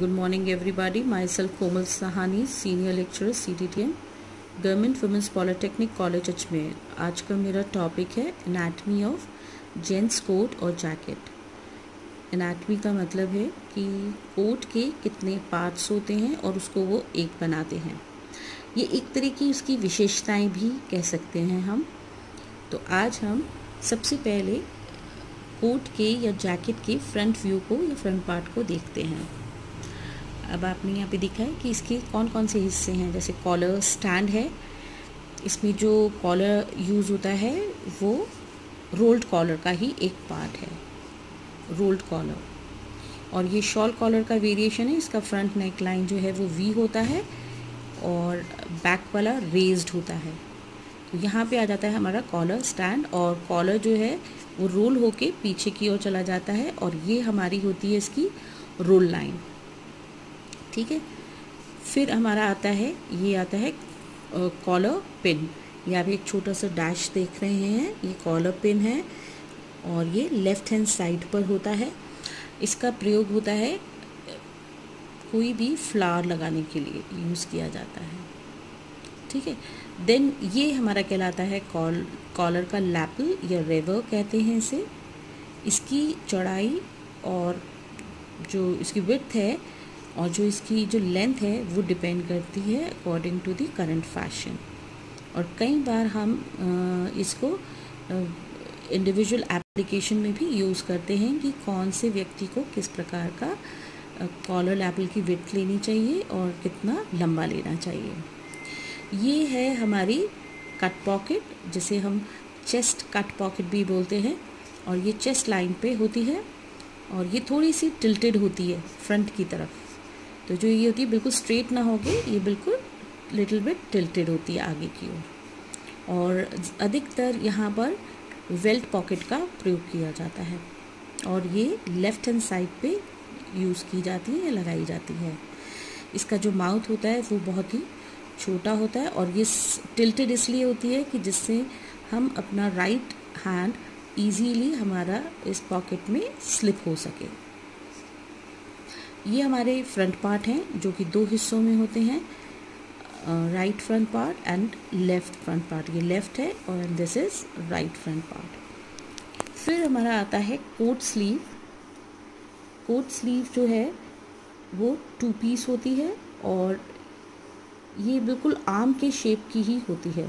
Good morning, everybody. Myself Komal Sahani, Senior Lecturer M government women's polytechnic college Ajmer आज का मेरा topic है anatomy of gents coat और jacket anatomy का मतलब है कि कोट के कितने पार्ट्स होते हैं और उसको वो एक बनाते हैं. ये एक तरह की उसकी विशेषताएँ भी कह सकते हैं हम. तो आज हम सबसे पहले कोट के या जैकेट के फ्रंट व्यू को या फ्रंट पार्ट को देखते हैं. अब आपने यहाँ पे देखा है कि इसके कौन कौन से हिस्से हैं, जैसे कॉलर स्टैंड है, इसमें जो कॉलर यूज़ होता है, वो रोल्ड कॉलर का ही एक पार्ट है रोल्ड कॉलर और ये शॉल कॉलर का वेरिएशन है, इसका फ्रंट नेक लाइन जो है वो वी होता है और बैक वाला रेज्ड होता है. तो यहाँ पे आ जाता है हमारा कॉलर स्टैंड और कॉलर जो है वो रोल होके पीछे की ओर चला जाता है और ये हमारी होती है इसकी रोल लाइन ठीक है? फिर हमारा आता है, ये आता है कॉलर पिन ये आप एक छोटा सा डैश देख रहे हैं, ये कॉलर पिन है और ये लेफ़्ट हैंड साइड पर होता है। इसका प्रयोग होता है, कोई भी फ्लावर लगाने के लिए यूज़ किया जाता है। ठीक है? देन ये हमारा कहलाता है कॉल कॉलर का लैपल या रेवर कहते हैं इसे। इसकी चौड़ाई और जो इसकी विथ है और जो इसकी जो लेंथ है, वो डिपेंड करती है according to the current fashion और कई बार हम इसको इंडिविजुअल एप्लीकेशन में भी यूज़ करते हैं कि कौन से व्यक्ति को किस प्रकार का कॉलर लेवल की विथ लेनी चाहिए और कितना लंबा लेना चाहिए। ये है हमारी कट पॉकेट जिसे हम चेस्ट कट पॉकेट भी बोलते हैं और ये चेस्ट लाइन पे होती है और ये थोड़ी सी टिल्टेड होती है फ्रंट की तरफ़। तो जो ये होती है, बिल्कुल स्ट्रेट ना होगी ये बिल्कुल लिटिल बिट टिल्टेड होती है आगे की ओर। और अधिकतर यहाँ पर वेल्ट पॉकेट का प्रयोग किया जाता है। और ये लेफ़्ट हैंड साइड पे यूज़ की जाती है या लगाई जाती है। इसका जो माउथ होता है, वो बहुत ही छोटा होता है और ये टिल्टेड इसलिए होती है कि जिससे हम अपना राइट हैंड इजीली हमारा इस पॉकेट में स्लिप हो सके। ये हमारे फ्रंट पार्ट हैं, जो कि दो हिस्सों में होते हैं। Right front part and left front part ये लेफ़्ट है और this is right front part फिर हमारा आता है कोट स्लीव कोट स्लीव जो है, वो टू पीस होती है और ये बिल्कुल आम के शेप की ही होती है।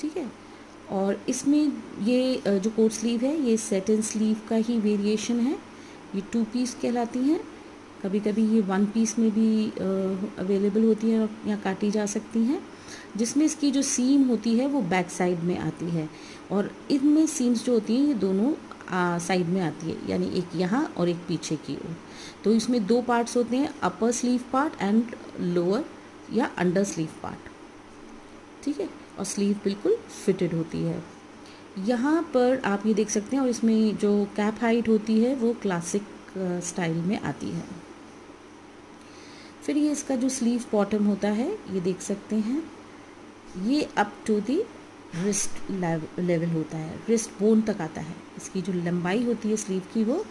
ठीक है? और इसमें ये जो कोट स्लीव है, ये सेटन स्लीव का ही वेरिएशन है। ये टू पीस कहलाती हैं। कभी कभी ये वन पीस में भी अवेलेबल होती है या काटी जा सकती हैं। जिसमें इसकी जो सीम होती है वो बैक साइड में आती है और इनमें सीम्स जो होती हैं ये दोनों साइड में आती है, यानी एक यहाँ और एक पीछे की ओर। तो इसमें दो पार्ट्स होते हैं upper sleeve part and lower या अंडर स्लीव पार्ट ठीक है? और स्लीव बिल्कुल फिटेड होती है। यहाँ पर आप ये देख सकते हैं, और इसमें जो कैप हाइट होती है, वो क्लासिक स्टाइल में आती है। फिर ये इसका जो स्लीव बॉटम होता है, ये देख सकते हैं। ये up to the wrist level होता है रिस्ट बोन तक आता है। इसकी जो लंबाई होती है स्लीव की, वो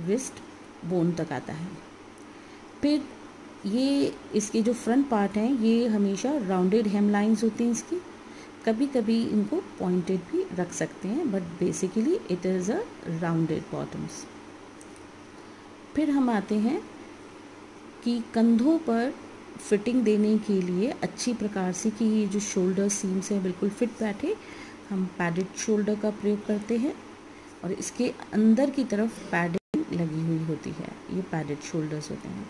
रिस्ट बोन तक आता है। फिर ये, इसके जो फ्रंट पार्ट हैं, ये हमेशा राउंडेड हेम लाइंस होती हैं इसकी। कभी कभी इनको पॉइंटेड भी रख सकते हैं but basically it is a rounded bottoms फिर हम आते हैं कि कंधों पर फिटिंग देने के लिए अच्छी प्रकार से कि ये जो शोल्डर सीम्स हैं बिल्कुल फिट बैठे, हम पैडेड शोल्डर का प्रयोग करते हैं और इसके अंदर की तरफ़ पैडिंग लगी हुई होती है, ये पैडेड शोल्डर्स होते हैं।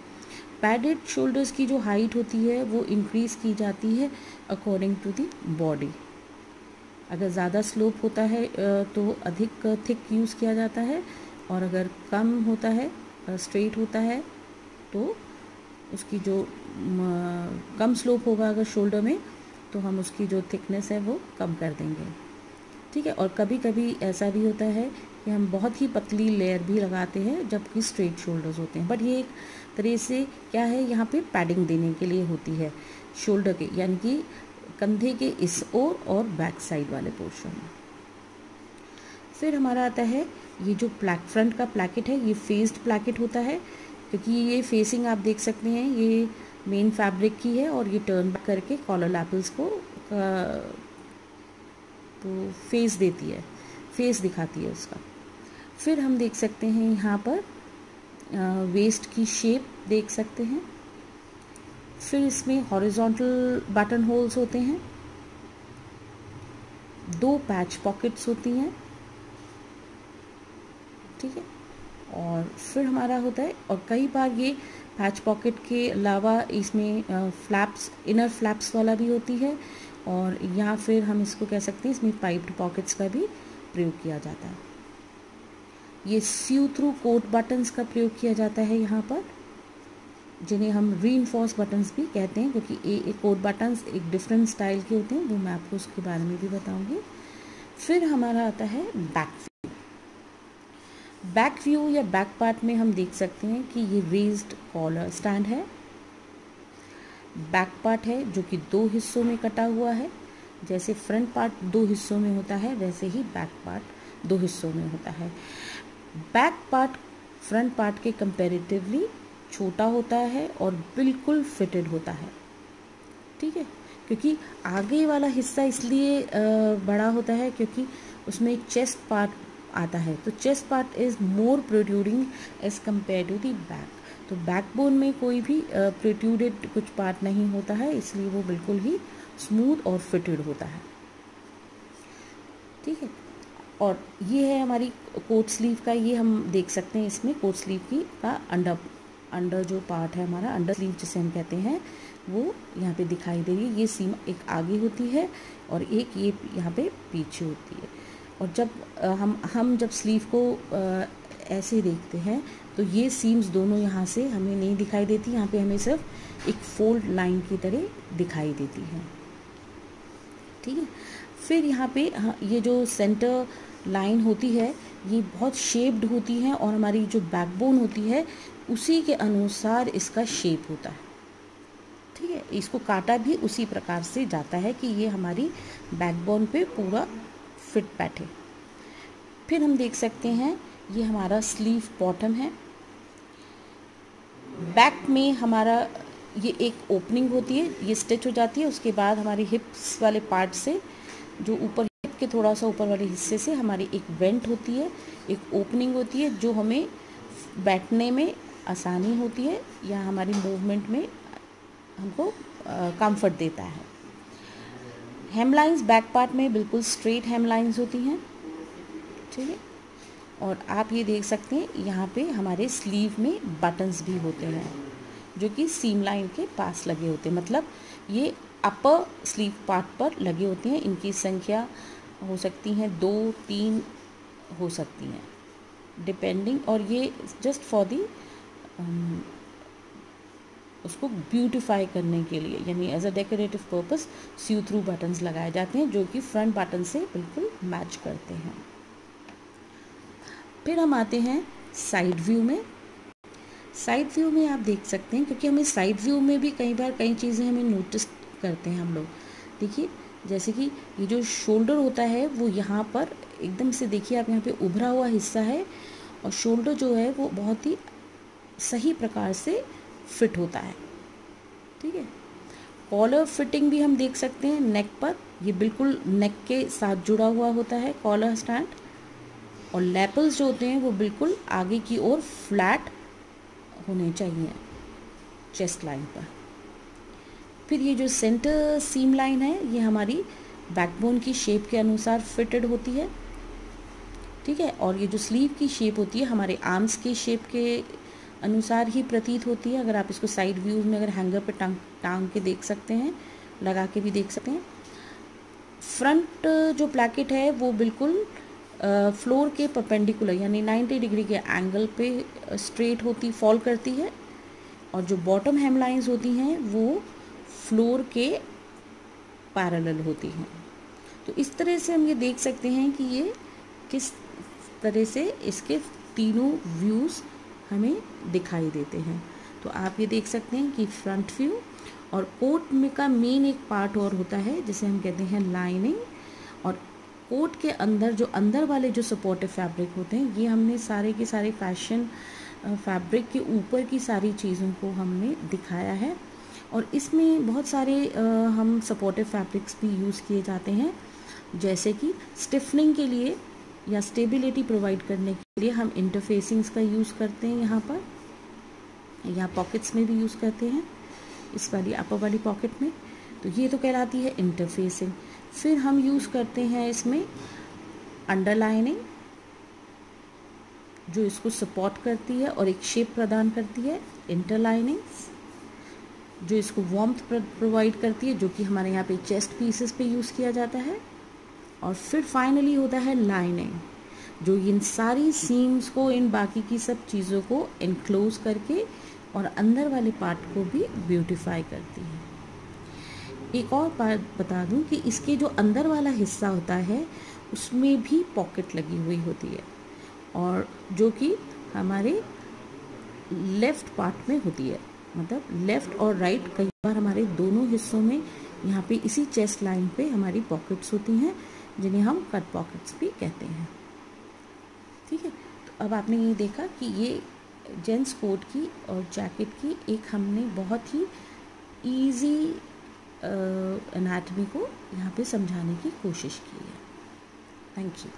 पैडेड शोल्डर्स की जो हाइट होती है वो इंक्रीज़ की जाती है अकॉर्डिंग टू दी बॉडी अगर ज़्यादा स्लोप होता है तो अधिक थिक यूज़ किया जाता है और अगर कम होता है स्ट्रेट होता है तो उसकी जो कम स्लोप होगा अगर शोल्डर में तो हम उसकी जो थिकनेस है वो कम कर देंगे। ठीक है? और कभी कभी ऐसा भी होता है कि हम बहुत ही पतली लेयर भी लगाते हैं, जबकि स्ट्रेट शोल्डर्स होते हैं। बट ये एक तरह से क्या है, यहाँ पे पैडिंग देने के लिए होती है। शोल्डर के, यानी कि कंधे के इस ओर और बैक साइड वाले पोर्शन में। फिर हमारा आता है, ये जो प्लैक, फ्रंट का प्लैकेट है, ये फेस्ड प्लैकेट होता है, क्योंकि ये फेसिंग आप देख सकते हैं, ये मेन फैब्रिक की है और ये टर्न बैक करके कॉलर लैपल्स को तो फेस देती है फेस दिखाती है उसका। फिर हम देख सकते हैं यहाँ पर वेस्ट की शेप देख सकते हैं। फिर इसमें हॉरिजॉन्टल बटन होल्स होते हैं। दो पैच पॉकेट्स होती हैं। ठीक है? और फिर हमारा होता है, और कई बार ये पैच पॉकेट के अलावा इसमें फ्लैप्स इनर फ्लैप्स वाला भी होती है, और या फिर हम इसको कह सकते हैं, इसमें पाइप्ड पॉकेट्स का भी प्रयोग किया जाता है। ये स्यू थ्रू कोट बटन्स का प्रयोग किया जाता है यहाँ पर। जिन्हें हम री इन्फोर्स बटन्स भी कहते हैं क्योंकि ए, कोट बटन्स एक डिफरेंट स्टाइल के होते हैं वो मैं आपको उसके बारे में भी बताऊँगी। फिर हमारा आता है बैक व्यू बैक व्यू या बैक पार्ट में हम देख सकते हैं कि ये रेज्ड कॉलर स्टैंड है। बैक पार्ट है जो कि दो हिस्सों में कटा हुआ है। जैसे फ्रंट पार्ट दो हिस्सों में होता है वैसे ही बैक पार्ट दो हिस्सों में होता है। बैक पार्ट फ्रंट पार्ट के कंपेरेटिवली छोटा होता है और बिल्कुल फिटेड होता है। ठीक है? क्योंकि आगे वाला हिस्सा इसलिए बड़ा होता है क्योंकि उसमें एक चेस्ट पार्ट आता है। तो chest part is more protruding as compare to the back तो बैकबोन में कोई भी प्रोट्यूडेड कुछ पार्ट नहीं होता है, इसलिए वो बिल्कुल ही स्मूथ और फिटेड होता है। ठीक है? और ये है हमारी कोट स्लीव का, ये हम देख सकते हैं इसमें कोट स्लीव की का अंडर अंडर जो पार्ट है हमारा अंडर स्लीव जिसे हम कहते हैं वो यहाँ पे दिखाई दे रही है ये सीम एक आगे होती है और एक ये यहाँ पे पीछे होती है। और जब हम हम जब स्लीव को ऐसे देखते हैं तो ये सीम्स दोनों यहाँ से हमें नहीं दिखाई देती यहाँ पे हमें सिर्फ़ एक फोल्ड लाइन की तरह दिखाई देती है। ठीक है? फिर यहाँ पे हाँ, ये जो सेंटर लाइन होती है, ये बहुत शेप्ड होती है और हमारी जो बैकबोन होती है, उसी के अनुसार इसका शेप होता है। ठीक है? इसको काटा भी उसी प्रकार से जाता है कि ये हमारी बैकबोन पे पूरा फिट बैठे। फिर हम देख सकते हैं, ये हमारा स्लीव बॉटम है। बैक में हमारा, ये एक ओपनिंग होती है, ये स्टिच हो जाती है, उसके बाद हमारी हिप्स वाले पार्ट से जो ऊपर के थोड़ा सा ऊपर वाले हिस्से से हमारी एक वेंट होती है, एक ओपनिंग होती है, जो हमें बैठने में आसानी होती है या हमारी मूवमेंट में हमको कंफर्ट देता है। हेमलाइंस बैक पार्ट में बिल्कुल स्ट्रेट हेमलाइंस होती हैं, ठीक है? और आप ये देख सकते हैं, यहाँ पे हमारे स्लीव में बटन्स भी होते हैं, जो कि सीम लाइन के पास लगे होते हैं। मतलब ये अपर स्लीव पार्ट पर लगे होते हैं, इनकी संख्या हो सकती हैं, दो, तीन हो सकती हैं। डिपेंडिंग और ये जस्ट फॉर दी उसको ब्यूटिफाई करने के लिए, यानी as a decorative purpose see through buttons लगाए जाते हैं, जो कि फ्रंट बटन से बिल्कुल मैच करते हैं। फिर हम आते हैं साइड व्यू में। साइड व्यू में आप देख सकते हैं, क्योंकि हमें साइड व्यू में भी कई बार कई चीज़ें हमें नोटिस करते हैं हम लोग। देखिए जैसे कि ये जो शोल्डर होता है, वो यहाँ पर एकदम से देखिए आप यहाँ पे उभरा हुआ हिस्सा है और शोल्डर जो है, वो बहुत ही सही प्रकार से फिट होता है। ठीक है? कॉलर फिटिंग भी हम देख सकते हैं नेक पर। ये बिल्कुल नेक के साथ जुड़ा हुआ होता है कॉलर स्टैंड और लेपल्स जो होते हैं, वो बिल्कुल आगे की ओर फ्लैट होने चाहिए चेस्ट लाइन पर। फिर ये जो सेंटर सीम लाइन है, ये हमारी बैकबोन की शेप के अनुसार फिटेड होती है। ठीक है? और ये जो स्लीव की शेप होती है, हमारे आर्म्स की शेप के अनुसार ही प्रतीत होती है। अगर आप इसको साइड व्यू में अगर हैंगर पे टांग टांग के देख सकते हैं, लगा के भी देख सकते हैं। फ्रंट जो प्लैकेट है, वो बिल्कुल फ्लोर के परपेंडिकुलर यानी 90 डिग्री के एंगल पे स्ट्रेट होती फॉल करती है। और जो बॉटम हेमलाइंस होती हैं, वो फ्लोर के पैरेलल होती हैं। तो इस तरह से हम ये देख सकते हैं कि ये किस तरह से इसके तीनों व्यूज़ हमें दिखाई देते हैं। तो आप ये देख सकते हैं कि फ्रंट व्यू और कोट में का मेन एक पार्ट और होता है, जिसे हम कहते हैं लाइनिंग और कोट के अंदर, जो अंदर वाले जो सपोर्टिव फैब्रिक होते हैं, ये हमने सारे के सारे फ़ैशन फैब्रिक के ऊपर की सारी चीज़ों को हमने दिखाया है। और इसमें बहुत सारे आ, हम सपोर्टिव फैब्रिक्स भी यूज़ किए जाते हैं। जैसे कि स्टिफनिंग के लिए या स्टेबिलिटी प्रोवाइड करने के लिए हम इंटरफेसिंग्स का यूज़ करते हैं यहाँ पर या पॉकेट्स में भी यूज़ करते हैं इस वाली अपर वाली पॉकेट में। तो ये तो कहलाती है इंटरफेसिंग फिर हम यूज़ करते हैं इसमें अंडरलाइनिंग जो इसको सपोर्ट करती है और एक शेप प्रदान करती है इंटरलाइनिंग्स जो इसको वॉम्थ प्रोवाइड करती है, जो कि हमारे यहाँ पे चेस्ट पीसेस पे यूज़ किया जाता है। और फिर फाइनली होता है लाइनिंग जो इन सारी सीम्स को, इन बाकी की सब चीज़ों को इनक्लोज करके और अंदर वाले पार्ट को भी ब्यूटिफाई करती है। एक और बात बता दूँ कि इसके जो अंदर वाला हिस्सा होता है, उसमें भी पॉकेट लगी हुई होती है। और जो कि हमारे लेफ़्ट पार्ट में होती है। मतलब लेफ़्ट और राइट कई बार हमारे दोनों हिस्सों में यहाँ पे इसी चेस्ट लाइन पे हमारी पॉकेट्स होती हैं, जिन्हें हम कट पॉकेट्स भी कहते हैं। ठीक है? तो अब आपने ये देखा कि ये जेंट्स कोट की और जैकेट की एक हमने बहुत ही इजी एनाटमी को यहाँ पे समझाने की कोशिश की है। Thank you